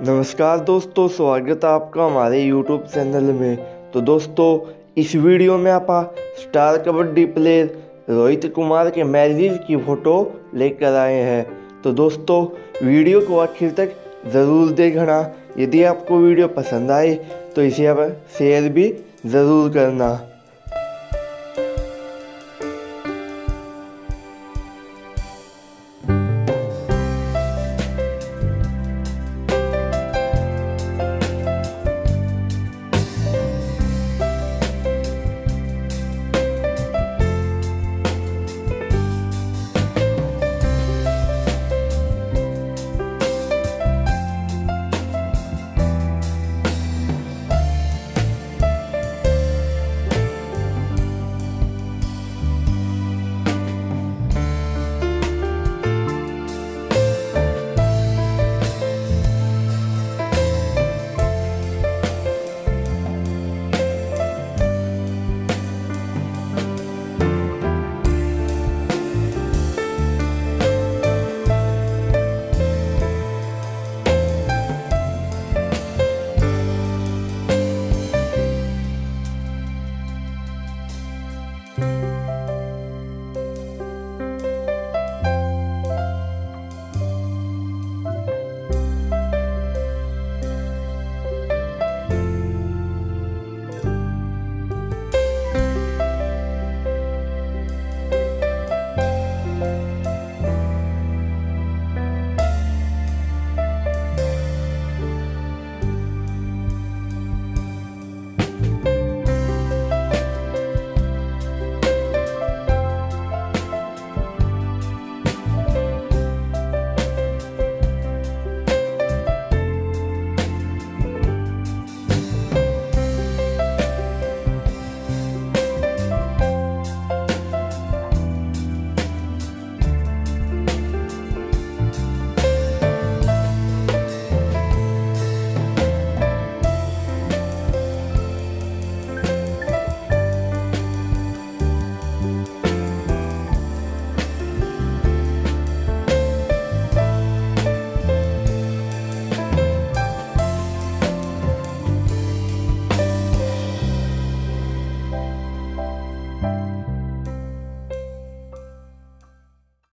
नमस्कार दोस्तों, स्वागत है आपका हमारे YouTube चैनल में। तो दोस्तों, इस वीडियो में आप स्टार कबड्डी प्लेयर रोहित कुमार के मैरिज की फ़ोटो लेकर आए हैं। तो दोस्तों, वीडियो को आखिर तक ज़रूर देखना। यदि आपको वीडियो पसंद आए तो इसे आप शेयर भी ज़रूर करना। Bye.